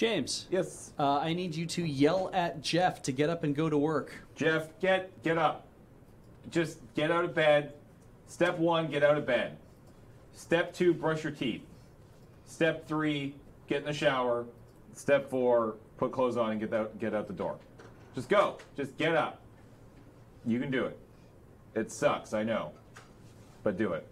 James. Yes. Uh, I need you to yell at Jeff to get up and go to work. Jeff, get get up. Just get out of bed. Step one, get out of bed. Step two, brush your teeth. Step three, get in the shower. Step four, put clothes on and get out get out the door. Just go. Just get up. You can do it. It sucks, I know. But do it.